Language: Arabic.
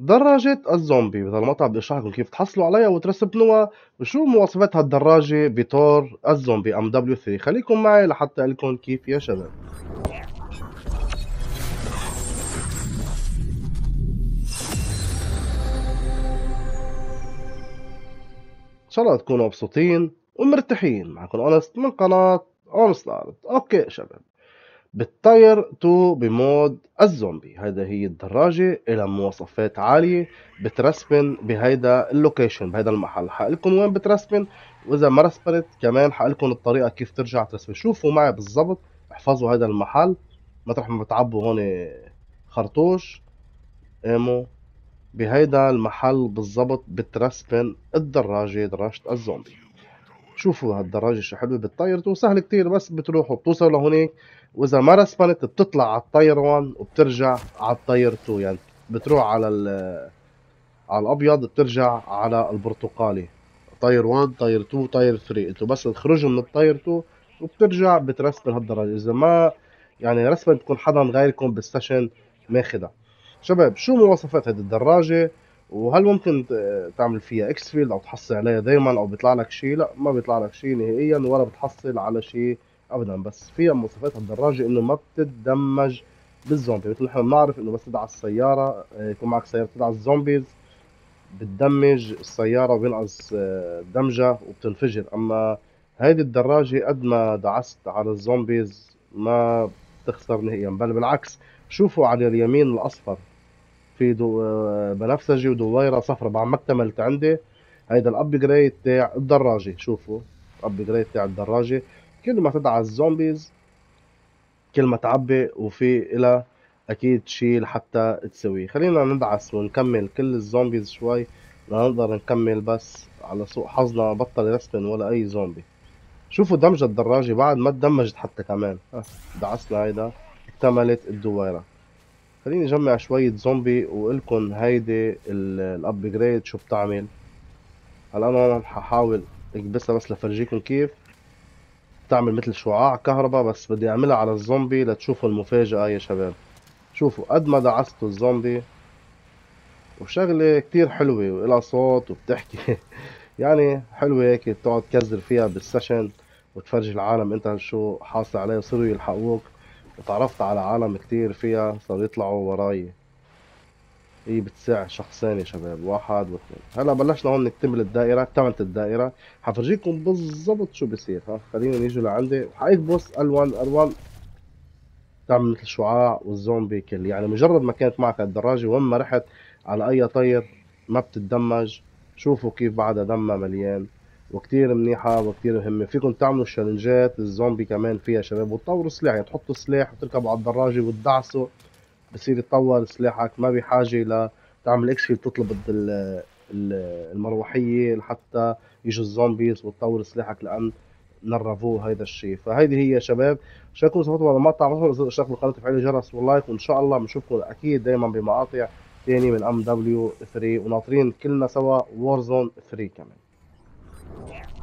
دراجة الزومبي مثل المقطع بدي اشرح لكم كيف تحصلوا عليها وترسبنوها وشو مواصفات هالدراجة بطور الزومبي MW 3 خليكم معي لحتى لكم كيف يا شباب. إن شاء الله تكونوا مبسوطين ومرتاحين. معكم اونست من قناة اونست ارت okay شباب. بال tier 2 ب mode الزومبي. هيدا هي الدراجة إلى مواصفات عالية بترسبن بهيدا اللوكيشن بهيدا المحل. حقلكم وين بترسبن؟ وإذا ما رسبنت كمان حقلكم الطريقة كيف ترجع ترسبن. شوفوا معي بالضبط احفظوا هيدا المحل. مطرح ما بتعبوا هون خرطوش. قاموا بهيدا المحل بالضبط بترسبن الدراجة دراجة الزومبي. شوفوا هالدراجة شو حلوة بالطاير سهل كتير بس بتروحوا بتوصلوا لهونيك. وإذا ما رسبنت بتطلع على الطاير 1 وبترجع على الطاير 2 يعني بتروح على على الأبيض بترجع على البرتقالي. tier 1 tier 2 tier 3 أنتوا بس تخرجوا من ال tier 2 وبترجع بترسبن هالدراجة إذا ما يعني رسبن بتكون حدا غيركم بال session ماخدها شباب شو مواصفات هذه الدراجة؟ وهل ممكن تعمل فيها exfil أو تحصل عليها دائما أو بيطلع لك شيء؟ لا ما بيطلع لك شيء نهائيا ولا بتحصل على شيء ابدا. بس فيها مواصفات الدراجة إنه ما بتتدمج بالزومبي مثل نحن بنعرف إنه بس تدعس السيارة آه، يكون معك سيارة تدعس ال zombies بتدمج السيارة وبينقص آه، دمجها وبتنفجر. أما هيدي الدراجة قد ما دعست على ال zombies ما بتخسر نهائيا. بل بالعكس شوفوا على اليمين الأصفر. في دو آه، بنفسجي ودويرة صفرة بعد ما اكتملت عندي. هيدا ال upgrade تاع الدراجة. شوفوا ال upgrade تاع الدراجة. كل ما تدعس ال zombies كل ما تعبي وفي إلها أكيد شيء لحتى تسويه. خلينا ندعس ونكمل كل ال zombies شوي. لنقدر نكمل بس على سوء حظنا بطل يرسبن ولا أي زومبي. شوفوا damage الدراجة بعد ما تدمجت حتى كمان. دعسنا هيدا. اكتملت الدويرة. خليني اجمع شوية زومبي وقلكن هيدي ال upgrade شو بتعمل. هلأ أنا ححاول أكبسها بس لفرجيكم كيف. تعمل مثل شعاع كهرباء بس بدي أعملها على الزومبي لتشوفوا المفاجأة يا شباب. شوفوا قد ما دعستوا الزومبي وشغلة كتير حلوة وإلها صوت وبتحكي. يعني حلوة هيك تقعد تكزر فيها بالسيشن وتفرجي العالم أنت شو حاصل عليه وصيروا يلحقوك. وتعرفت على عالم كتير فيها صاروا يطلعوا وراي. هي بتساع شخصين يا شباب واحد واثنين. هلا بلشنا هون نكتمل الدائرة اكتملت الدائرة. حفرجيكم بالضبط شو بصير. ها خلينا نيجي لعندي. حيكبس ال1 ال1 تعمل مثل شعاع والزومبي كل. يعني مجرد ما كانت معك الدراجه وين ما رحت على أي طير ما بتتدمج. شوفوا كيف بعدها دمها مليان. وكتير منيحة وكتير مهمة. فيكم تعملوا الشالنجات الزومبي كمان فيها شباب وتطوروا سلاح. يعني تحطوا سلاح وتركبوا على الدراجة وتدعسوا بصير يتطور سلاحك. ما بحاجة ل تعمل ex تطلب المروحية لحتى يجوا ال zombies وتطور سلاحك لأن نرفوه هيدا الشيء فهيدي هي يا شباب. شكرا صوتوا على المقطع. ما تنسوا الاشتراك بالقناة وتفعيل الجرس وال like. وإن شاء الله بنشوفكم أكيد دائما بمقاطع ثانية من MW 3 وناطرين كلنا سوا Warzone 3 كمان. There.